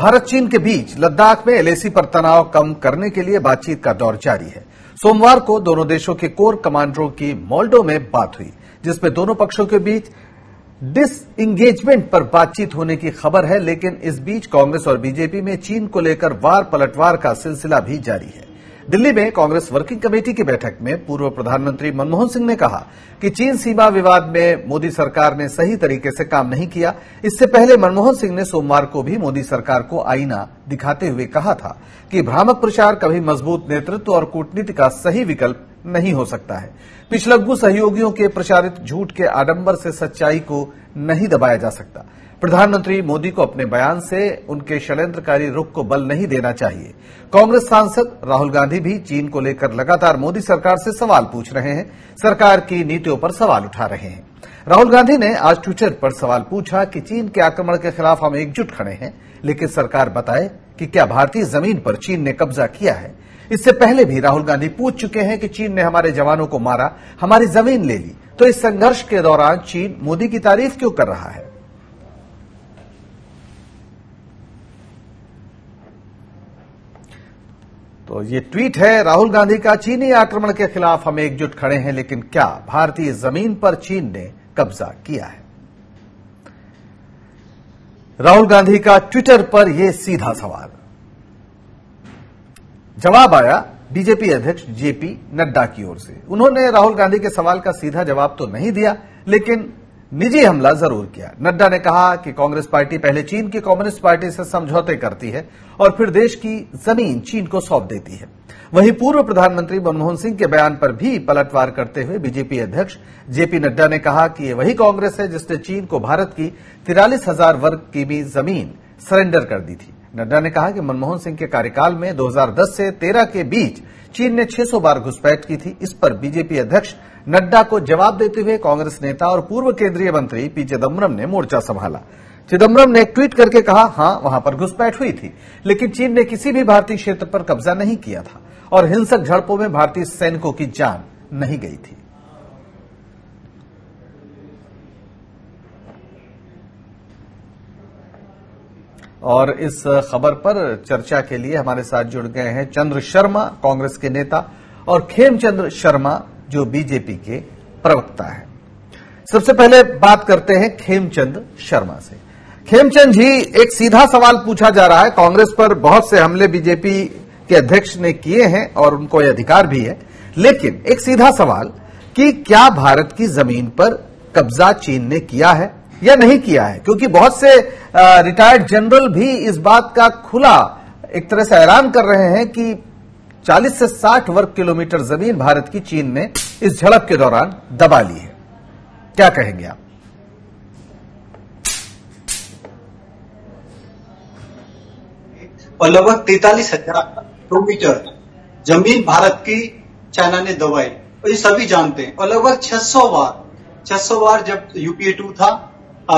भारत चीन के बीच लद्दाख में एलएसी पर तनाव कम करने के लिए बातचीत का दौर जारी है। सोमवार को दोनों देशों के कोर कमांडरों की मोल्डो में बात हुई, जिसमें दोनों पक्षों के बीच डिस इंगेजमेंट पर बातचीत होने की खबर है, लेकिन इस बीच कांग्रेस और बीजेपी में चीन को लेकर वार पलटवार का सिलसिला भी जारी है। दिल्ली में कांग्रेस वर्किंग कमेटी की बैठक में पूर्व प्रधानमंत्री मनमोहन सिंह ने कहा कि चीन सीमा विवाद में मोदी सरकार ने सही तरीके से काम नहीं किया। इससे पहले मनमोहन सिंह ने सोमवार को भी मोदी सरकार को आईना दिखाते हुए कहा था कि भ्रामक प्रचार कभी मज़बूत नेतृत्व और कूटनीति का सही विकल्प नहीं हो सकता है। पिछलग्गू सहयोगियों के प्रचारित झूठ के आडंबर से सच्चाई को नहीं दबाया जा सकता। प्रधानमंत्री मोदी को अपने बयान से उनके षड्यंत्रकारी रुख को बल नहीं देना चाहिए। कांग्रेस सांसद राहुल गांधी भी चीन को लेकर लगातार मोदी सरकार से सवाल पूछ रहे हैं। सरकार की नीतियों पर सवाल उठा रहे हैं। राहुल गांधी ने आज ट्विटर पर सवाल पूछा कि चीन के आक्रमण के खिलाफ हम एकजुट खड़े हैं, लेकिन सरकार बताए कि क्या भारतीय ज़मीन पर चीन ने कब्जा किया है। इससे पहले भी राहुल गांधी पूछ चुके हैं कि चीन ने हमारे जवानों को मारा, हमारी ज़मीन ले ली तो इस संघर्ष के दौरान चीन मोदी की तारीफ़ क्यों कर रहा है? तो ये ट्वीट है, राहुल गांधी का, चीनी आक्रमण के खिलाफ हम एकजुट खड़े हैं, लेकिन क्या भारतीय ज़मीन पर चीन ने कब्जा किया है? राहुल गांधी का ट्विटर पर यह सीधा सवाल। जवाब आया बीजेपी अध्यक्ष जेपी नड्डा की ओर से। उन्होंने राहुल गांधी के सवाल का सीधा जवाब तो नहीं दिया, लेकिन निजी हमला ज़रूर किया। नड्डा ने कहा कि कांग्रेस पार्टी पहले चीन की कम्युनिस्ट पार्टी से समझौते करती है और फिर देश की ज़मीन चीन को सौंप देती है। वहीं पूर्व प्रधानमंत्री मनमोहन सिंह के बयान पर भी पलटवार करते हुए बीजेपी अध्यक्ष जेपी नड्डा ने कहा कि ये वही कांग्रेस है जिसने चीन को भारत की तिरालीस हज़ार वर्ग की भी ज़मीन सरेंडर कर दी थी। नड्डा ने कहा कि मनमोहन सिंह के कार्यकाल में 2010 से 13 के बीच चीन ने 600 बार घुसपैठ की थी। इस पर बीजेपी अध्यक्ष नड्डा को जवाब देते हुए कांग्रेस नेता और पूर्व केंद्रीय मंत्री पी चिदम्बरम ने मोर्चा संभाला। चिदम्बरम ने ट्वीट करके कहा, हाँ, वहाँ पर घुसपैठ हुई थी, लेकिन चीन ने किसी भी भारतीय क्षेत्र पर कब्जा नहीं किया था और हिंसक झड़पों में भारतीय सैनिकों की जान नहीं गई थी। और इस खबर पर चर्चा के लिए हमारे साथ जुड़ गए हैं चंद्र शर्मा, कांग्रेस के नेता, और खेमचंद्र शर्मा, जो बीजेपी के प्रवक्ता है। सबसे पहले बात करते हैं खेमचंद शर्मा से। खेमचंद जी, एक सीधा सवाल पूछा जा रहा है। कांग्रेस पर बहुत से हमले बीजेपी के अध्यक्ष ने किए हैं और उनको यह अधिकार भी है। लेकिन एक सीधा सवाल कि क्या भारत की ज़मीन पर कब्जा चीन ने किया है? या नहीं किया है, क्योंकि बहुत से रिटायर्ड जनरल भी इस बात का खुला एक तरह से हैरान कर रहे हैं कि 40 से 60 वर्ग किलोमीटर ज़मीन भारत की चीन ने इस झड़प के दौरान दबा ली है। क्या कहेंगे आप? और लगभग तैतालीस हज़ार किलोमीटर ज़मीन भारत की चाइना ने दबाई। और ये सभी जानते हैं। और लगभग 600 बार 600 बार जब यूपीए टू था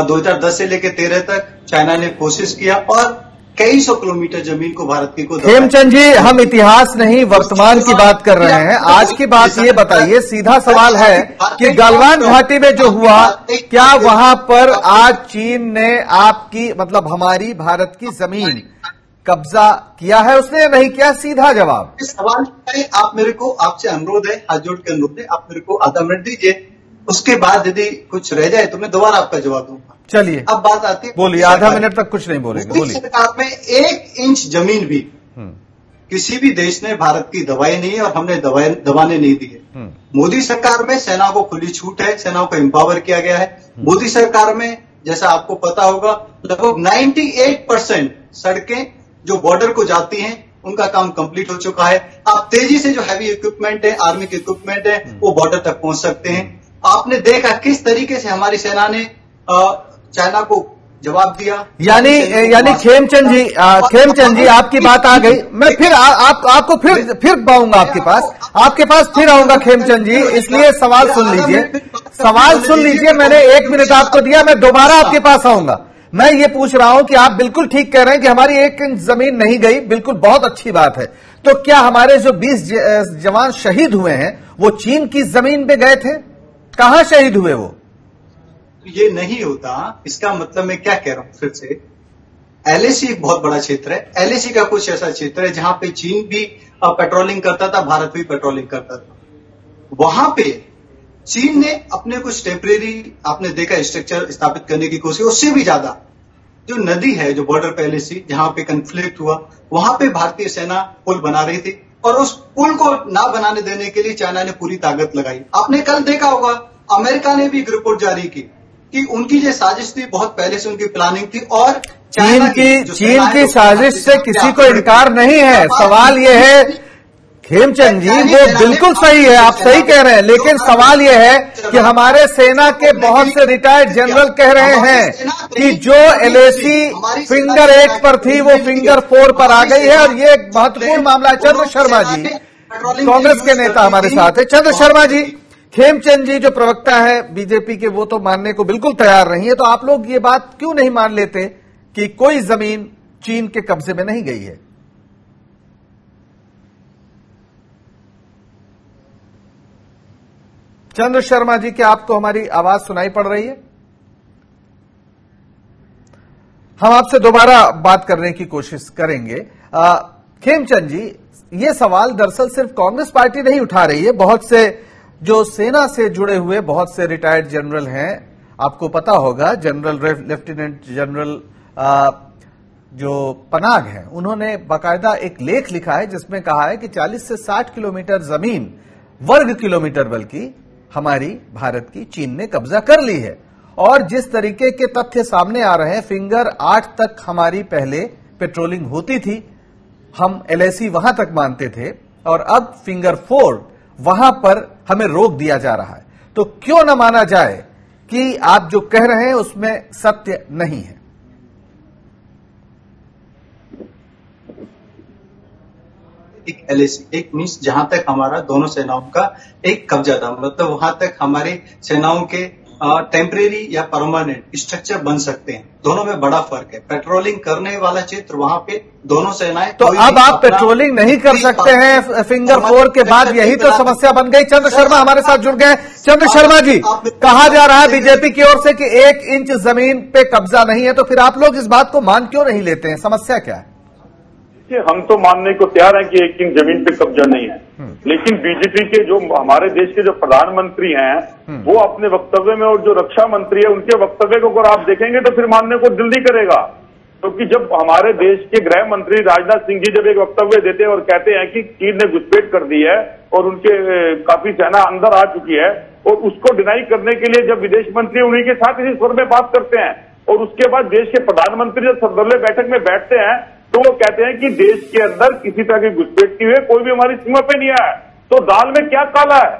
2010 से लेकर तेरह तक चाइना ने कोशिश किया और कई सौ किलोमीटर ज़मीन को भारत की को हेमचंद जी हम इतिहास नहीं वर्तमान की बात कर रहे हैं। आज की बात ये बताइए सीधा सवाल है कि गलवान घाटी में जो हुआ क्या वहाँ पर आज चीन ने आपकी मतलब हमारी भारत की ज़मीन कब्जा किया है? उसने या नहीं किया सीधा जवाब। सवाल आप मेरे को आपसे अनुरोध है हाथ जोड़ के अनुरोध है आप मेरे को आधा मिनट दीजिए। उसके बाद यदि कुछ रह जाए तो मैं दोबारा आपका जवाब दूँगा। चलिए। अब बात आती है बोलिए आधा मिनट तक कुछ नहीं बोलेंगे बोलिए। सरकार में एक इंच ज़मीन भी हम्म। किसी भी देश ने भारत की दवाई नहीं है और हमने दवाई दबाने नहीं दी है हम्म। मोदी सरकार में सेना को खुली छूट है सेना को एम्पावर किया गया है। हम्म। मोदी सरकार में जैसा आपको पता होगा लगभग 98 परसेंट सड़कें जो बॉर्डर को जाती हैं उनका काम कंप्लीट हो चुका है। आप तेज़ी से जो हैवी इक्विपमेंट है आर्मी के इक्विपमेंट है वो बॉर्डर तक पहुँच सकते हैं। आपने देखा किस तरीके से हमारी सेना ने चाइना को जवाब दिया? यानी यानी खेमचंद जी खेमचंद जी आपकी बात आ गई। मैं फिर आ, आप आपको फिर फिर पाऊँगा आपके पास। आपके पास फिर आऊँगा खेमचंद जी इसलिए सवाल सुन लीजिए। सवाल सुन लीजिए मैंने एक मिनट आपको दिया मैं दोबारा आपके पास आऊँगा। मैं ये पूछ रहा हूँ कि आप बिल्कुल ठीक कह रहे हैं कि हमारी एक इंच ज़मीन नहीं गई बिल्कुल बहुत अच्छी बात है। तो क्या हमारे जो 20 जवान शहीद हुए हैं वो चीन की ज़मीन पे गए थे? कहाँ शहीद हुए वो? ये नहीं होता, इसका मतलब मैं क्या कह रहा हूँ फिर से? एलएसी एक बहुत बड़ा क्षेत्र है। एलएसी का कुछ ऐसा क्षेत्र है जहाँ पे चीन भी पेट्रोलिंग करता था, भारत भी पेट्रोलिंग करता था। वहाँ पे चीन ने अपने कुछ टेम्परेरी, आपने देखा स्ट्रक्चर स्थापित करने की कोशिश, उससे भी ज़्यादा। जो नदी है, जो बॉर्डर पे एलएसी, जहाँ पे कंफ्लिक्ट हुआ, वहाँ पे भारतीय सेना पुल बना रही थी। और उस पुल को ना बनाने देने के लिए चाइना ने पूरी ताकत लगाई। आपने कल देखा होगा अमेरिका ने भी एक रिपोर्ट जारी की कि उनकी जो साजिश थी बहुत पहले से उनकी प्लानिंग थी और चीन की चीन की साजिश से किसी को इनकार नहीं है। सवाल यह है खेमचंद जी वो बिल्कुल सही है आप सही कह रहे हैं लेकिन सवाल ये है कि हमारे सेना के बहुत से रिटायर्ड जनरल कह रहे हैं कि जो एलएसी फिंगर एट पर थी वो फिंगर फोर पर आ गई है और ये एक महत्वपूर्ण मामला है। चंद्र शर्मा जी कांग्रेस के नेता हमारे साथ है। चंद्र शर्मा जी खेमचंद जी जो प्रवक्ता है बीजेपी के वो तो मानने को बिल्कुल तैयार नहीं है तो आप लोग ये बात क्यों नहीं मान लेते कि कोई ज़मीन चीन के कब्जे में नहीं गई है? चंद्र शर्मा जी क्या आपको हमारी आवाज़ सुनाई पड़ रही है। हम आपसे दोबारा बात करने की कोशिश करेंगे। खेमचंद जी, ये सवाल दरअसल सिर्फ़ कांग्रेस पार्टी नहीं उठा रही है, बहुत से जो सेना से जुड़े हुए, बहुत से रिटायर्ड जनरल हैं। आपको पता होगा, जनरल लेफ्टिनेंट जनरल जो पनाग हैं, उन्होंने बाकायदा एक लेख लिखा है जिसमें कहा है कि 40 से 60 किलोमीटर ज़मीन, वर्ग किलोमीटर बल्कि हमारी भारत की चीन ने कब्जा कर ली है। और जिस तरीके के तथ्य सामने आ रहे हैं, फिंगर आठ तक हमारी पहले पेट्रोलिंग होती थी, हम एलआईसी वहाँ तक मानते थे, और अब फिंगर फोर वहाँ पर हमें रोक दिया जा रहा है। तो क्यों ना माना जाए कि आप जो कह रहे हैं, उसमें सत्य नहीं है। एक एलएसी एक मीन्स जहाँ तक हमारा दोनों सेनाओं का एक कब्जा था। मतलब वहाँ तक हमारी सेनाओं के टेम्परेरी या परमानेंट स्ट्रक्चर बन सकते हैं। दोनों में बड़ा फ़र्क है। पेट्रोलिंग करने वाला क्षेत्र वहाँ पे दोनों सेनाएँ तो अब आप पेट्रोलिंग नहीं कर सकते हैं। फिंगर फोर के बाद यही तो समस्या बन गई। चंद्र शर्मा हमारे साथ जुड़ गए। चंद्र शर्मा जी कहा जा रहा है बीजेपी की ओर से कि एक इंच ज़मीन पे कब्जा नहीं है तो फिर आप लोग इस बात को मान क्यों नहीं लेते हैं? समस्या क्या है? देखिए हम तो मानने को तैयार हैं कि एक इंच ज़मीन पे कब्जा नहीं है हम्म। लेकिन बीजेपी के जो हमारे देश के जो प्रधानमंत्री हैं हम्म। वो अपने वक्तव्य में और जो रक्षा मंत्री है उनके वक्तव्य को अगर आप देखेंगे तो फिर मानने को दिल नहीं करेगा क्योंकि तो जब हमारे देश के गृह मंत्री राजनाथ सिंह जी जब एक वक्तव्य देते हैं और कहते हैं कि चीन ने घुसपैठ कर दी है और उनके काफ़ी सेना अंदर आ चुकी है और उसको डिनाई करने के लिए जब विदेश मंत्री उन्हीं के साथ इसी स्वर में बात करते हैं और उसके बाद देश के प्रधानमंत्री जब सर्वदलीय बैठक में बैठते हैं तो वो कहते हैं कि देश के अंदर किसी तरह की घुसपैठ की हुई कोई भी हमारी सीमा पे नहीं आया। तो दाल में क्या काला है?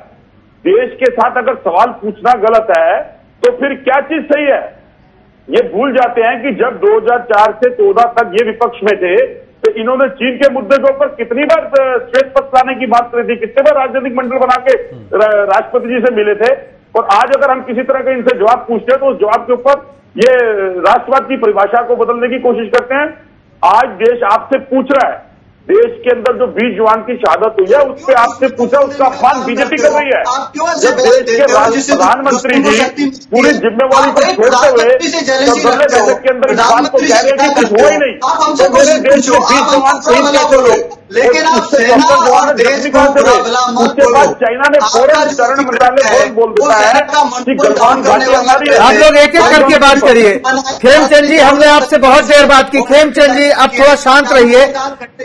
देश के साथ अगर सवाल पूछना गलत है तो फिर क्या चीज़ सही है? ये भूल जाते हैं कि जब 2004 से 14 तक ये विपक्ष में थे तो इन्होंने चीन के मुद्दे के ऊपर कितनी बार श्वेत पत्र लाने की बात करी थी कितने बार राजनीतिक मंडल बना के राष्ट्रपति जी से मिले थे। और आज अगर हम किसी तरह का इनसे जवाब पूछते हैं तो उस जवाब के ऊपर ये राष्ट्रवाद की परिभाषा को बदलने की कोशिश करते हैं। आज देश आपसे पूछ रहा है। देश के अंदर जो बीस जवान की शहादत हुई है उस पर आपसे पूछा उसका अपमान बीजेपी कर रही है। जब देश के प्रधानमंत्री जी पूरी जिम्मेवारी को छोड़ते हुए बैठक के अंदर इस बात को कह रहे थे कुछ हुआ ही नहीं। तो मेरे देश के बीस जवान शहीद कैसे हुए लेकिन आप सेना और देश को बुरा मत बोलो चाइना ने फ़ौरन चरण मंत्रालय बोल दिया है कि गलवान घाटी हमारी आप लोग एक एक करके बात करिए। खेमचंद जी हमने आपसे बहुत देर बात की। खेमचंद जी आप थोड़ा शांत रहिए।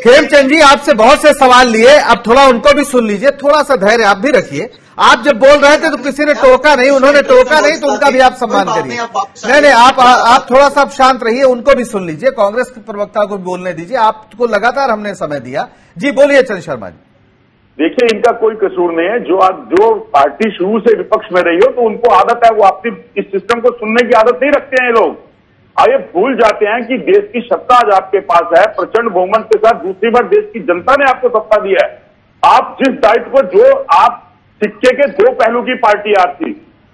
खेमचंद जी आपसे बहुत से सवाल लिए। अब थोड़ा उनको भी सुन लीजिए। थोड़ा सा धैर्य आप भी रखिए। आप जब बोल रहे थे तो किसी ने टोका नहीं उन्होंने टोका नहीं तो उनका भी आप सम्मान करिए। नहीं नहीं आप आप थोड़ा सा शांत रहिए उनको भी सुन लीजिए कांग्रेस के प्रवक्ता को भी बोलने दीजिए आपको लगातार हमने समय दिया। जी बोलिए चंद शर्मा जी। देखिए इनका कोई कसूर नहीं है जो आज जो पार्टी शुरू से विपक्ष में रही हो तो उनको आदत है वो आपकी इस सिस्टम को सुनने की आदत नहीं रखते हैं लोग। आइए भूल जाते हैं कि देश की सत्ता आज आपके पास है प्रचंड बहुमत के साथ दूसरी बार देश की जनता ने आपको सत्ता दिया है। आप जिस दायित्व पर जो आप सिक्के के दो पहलू की पार्टी आप थी।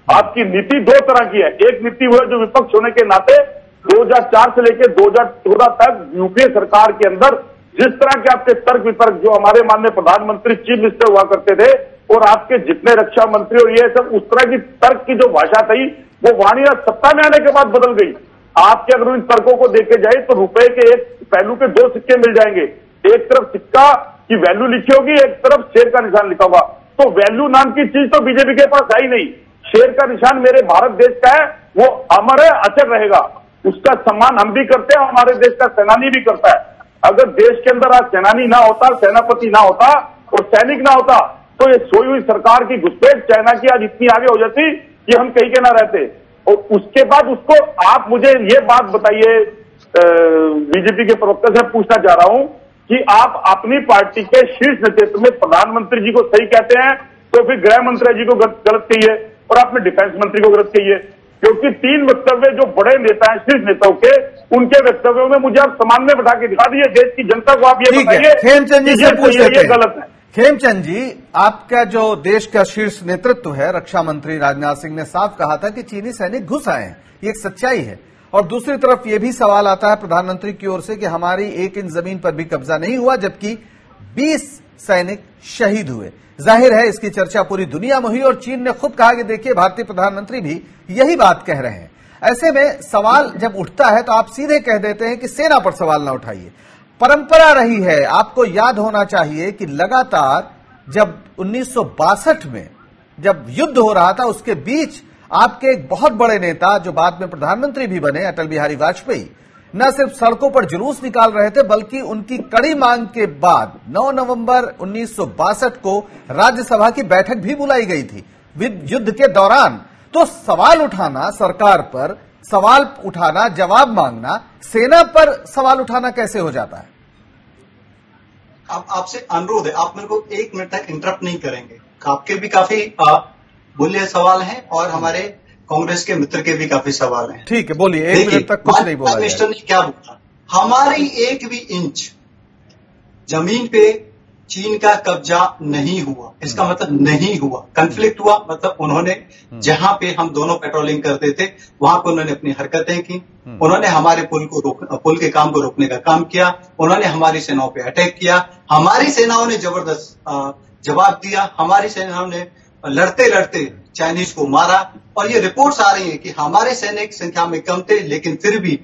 आपकी नीति दो तरह की है। एक नीति हुआ जो विपक्ष होने के नाते 2004 से लेकर 2014 तक यूपीए सरकार के अंदर जिस तरह के आपके तर्क वितर्क जो हमारे माननीय प्रधानमंत्री चीफ मिनिस्टर हुआ करते थे और आपके जितने रक्षा मंत्री और ये सब उस तरह की तर्क की जो भाषा थी, वो वाणी सत्ता में आने के बाद बदल गई। आपके अगर इन तर्कों को देखे जाए तो रुपए के एक पहलू के दो सिक्के मिल जाएँगे। एक तरफ़ सिक्का की वैल्यू लिखी होगी, एक तरफ़ शेर का निशान लिखा होगा। तो वैल्यू नाम की चीज़ तो बीजेपी के पास है ही नहीं। शेर का निशान मेरे भारत देश का है, वो अमर है अचर रहेगा। उसका सम्मान हम भी करते हैं, हमारे देश का सेनानी भी करता है। अगर देश के अंदर आज सेनानी ना होता, सेनापति ना होता, और सैनिक ना होता तो ये सोई हुई सरकार की घुसपैठ, चाइना की आज इतनी आगे हो जाती कि हम कहीं के ना रहते। और उसके बाद उसको आप मुझे ये बात बताइए बीजेपी के प्रवक्ता से पूछना चाह रहा हूँ। कि आप अपनी पार्टी के शीर्ष नेतृत्व में प्रधानमंत्री जी को सही कहते हैं तो फिर गृह मंत्री जी को गलत कहिए और आपने डिफेंस मंत्री को गलत कहिए। क्योंकि तीन वक्तव्य जो बड़े नेता हैं शीर्ष नेताओं के उनके वक्तव्यों में मुझे आप समान में बैठा के दिखा दिए देश की जनता को आप ये बताइए खेमचंद जी से पूछ लेते गलत है। खेमचंद जी आपका जो देश का शीर्ष नेतृत्व है रक्षा मंत्री राजनाथ सिंह ने साफ़ कहा था कि चीनी सैनिक घुस आए हैं। ये एक सच्चाई है। और दूसरी तरफ़ यह भी सवाल आता है प्रधानमंत्री की ओर से कि हमारी एक इंच ज़मीन पर भी कब्जा नहीं हुआ, जबकि 20 सैनिक शहीद हुए। ज़ाहिर है इसकी चर्चा पूरी दुनिया में हुई और चीन ने खुद कहा कि देखिए, भारतीय प्रधानमंत्री भी यही बात कह रहे हैं। ऐसे में सवाल जब उठता है तो आप सीधे कह देते हैं कि सेना पर सवाल ना उठाइए। परंपरा रही है, आपको याद होना चाहिए कि लगातार जब उन्नीस सौ बासठ में जब युद्ध हो रहा था, उसके बीच आपके एक बहुत बड़े नेता जो बाद में प्रधानमंत्री भी बने, अटल बिहारी वाजपेयी, न सिर्फ़ सड़कों पर जुलूस निकाल रहे थे, बल्कि उनकी कड़ी मांग के बाद 9 नवंबर उन्नीस सौ बासठ को राज्यसभा की बैठक भी बुलाई गई थी। युद्ध के दौरान तो सवाल उठाना, सरकार पर सवाल उठाना, जवाब मांगना, सेना पर सवाल उठाना कैसे हो जाता है? आप, आपसे अनुरोध है, आप मेरे को एक मिनट तक इंटरप्ट नहीं करेंगे। आपके भी काफ़ी मूल्य सवाल है और हमारे कांग्रेस के मित्र के भी काफ़ी सवाल हैं। ठीक है बोलिए एक मिनट तक कुछ नहीं बोला मिनिस्टर ने क्या बोला हमारी एक भी इंच ज़मीन पे चीन का कब्जा नहीं हुआ। इसका मतलब नहीं हुआ। कंफ्लिक्ट हुआ मतलब उन्होंने जहाँ पे हम दोनों पेट्रोलिंग करते थे वहाँ पर उन्होंने अपनी हरकतें की। उन्होंने हमारे पुल को रोक पुल के काम को रोकने का काम किया। उन्होंने हमारी सेनाओं पे अटैक किया। हमारी सेनाओं ने ज़बरदस्त जवाब दिया। हमारी सेनाओं ने लड़ते लड़ते चाइनीज़ को मारा और ये रिपोर्ट्स आ रही है कि हमारे सैनिक संख्या में कम थे, लेकिन फिर भी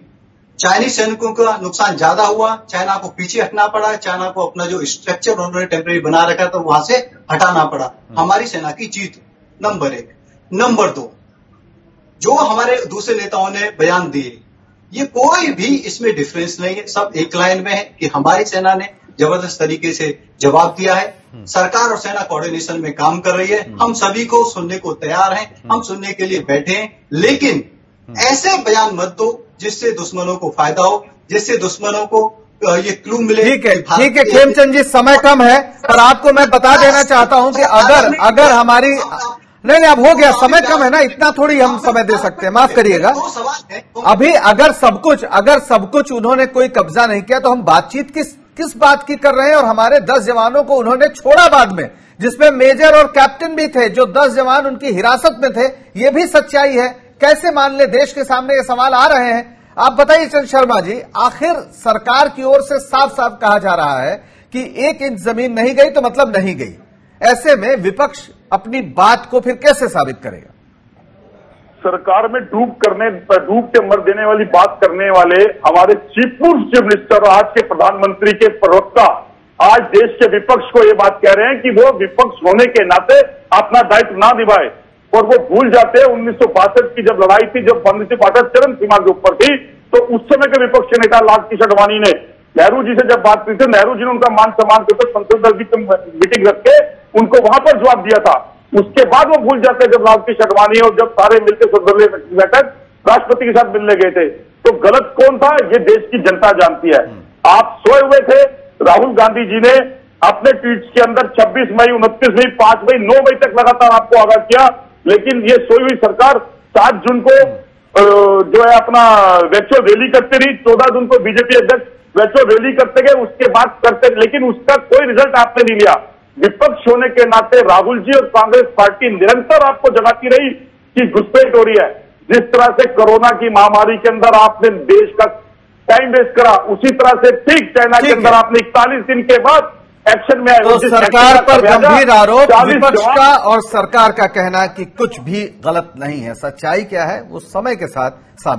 चाइनीज़ सैनिकों का नुकसान ज़्यादा हुआ। चाइना को पीछे हटना पड़ा, चाइना को अपना जो स्ट्रक्चर उन्होंने टेम्परेरी बना रखा था, वहाँ से हटाना पड़ा। हमारी सेना की जीत, नंबर एक। नंबर दो, जो हमारे दूसरे नेताओं ने बयान दिए, ये कोई भी इसमें डिफरेंस नहीं है। सब एक लाइन में है कि हमारी सेना ने ज़बरदस्त तरीके से जवाब दिया है। सरकार और सेना कोऑर्डिनेशन में काम कर रही है। हम्म। हम सभी को सुनने को तैयार हैं। हम्म। हम सुनने के लिए बैठे हैं। लेकिन ऐसे बयान मत दो जिससे दुश्मनों को फ़ायदा हो जिससे दुश्मनों को ये क्लू मिले ठीक है ठीक है खेमचंद जी समय कम है पर आपको मैं बता देना चाहता हूँ कि अगर अगर हमारी नहीं नहीं अब हो गया समय कम है ना इतना थोड़ी हम समय दे सकते हैं माफ़ करिएगा। अभी अगर सब कुछ अगर सब कुछ उन्होंने कोई कब्जा नहीं किया तो हम बातचीत किस किस बात की कर रहे हैं और हमारे दस जवानों को उन्होंने छोड़ा बाद में, जिसमें मेजर और कैप्टन भी थे, जो दस जवान उनकी हिरासत में थे, ये भी सच्चाई है। कैसे मान ले देश के सामने ये सवाल आ रहे हैं? आप बताइए चंद शर्मा जी, आखिर सरकार की ओर से साफ़ साफ़ कहा जा रहा है कि एक इंच ज़मीन नहीं गई तो मतलब नहीं गई। ऐसे में विपक्ष अपनी बात को फिर कैसे साबित करेगा? सरकार में डूब करने, डूब के मर देने वाली बात करने वाले हमारे चीफ पूर्व चीफ मिनिस्टर और आज के प्रधानमंत्री के प्रवक्ता, आज देश के विपक्ष को ये बात कह रहे हैं कि वो विपक्ष होने के नाते अपना दायित्व ना निभाए और वो भूल जाते हैं उन्नीस सौ बासठ की जब लड़ाई थी, जब उन्नीस सौ चरम सीमा के ऊपर थी तो उस समय के विपक्ष के नेता लाल किशन अडवाणी ने, नेहरू जी से जब बात की थी, नेहरू जी ने उनका मान सम्मान करके संसद दल की मीटिंग रख के उनको वहाँ पर जवाब दिया था। उसके बाद वो भूल जाते जब लालकृष्ण अडवाणी और जब सारे मिलकर सर्वदलीय बैठक राष्ट्रपति के साथ मिलने गए थे। तो गलत कौन था? ये देश की जनता जानती है। आप सोए हुए थे, राहुल गांधी जी ने अपने ट्वीट के अंदर 26 मई 29 मई 5 मई 9 मई तक लगातार आपको आगाह किया। लेकिन ये सोई हुई सरकार 7 जून को जो है अपना वर्चुअल रैली करते रही 14 जून को बीजेपी अध्यक्ष वर्चुअल रैली करते गए, उसके बाद करते लेकिन उसका कोई रिज़ल्ट आपने नहीं लिया। विपक्ष होने के नाते राहुल जी और कांग्रेस पार्टी निरंतर आपको जगाती रही कि घुसपैठ हो रही है। जिस तरह से कोरोना की महामारी के अंदर आपने देश का टाइम वेस्ट करा उसी तरह से ठीक चाइना के अंदर आपने इकतालीस दिन के बाद एक्शन में तो सरकार पर गंभीर आरोप विपक्ष का और सरकार का कहना कि कुछ भी गलत नहीं है। सच्चाई क्या है वो समय के साथ सामने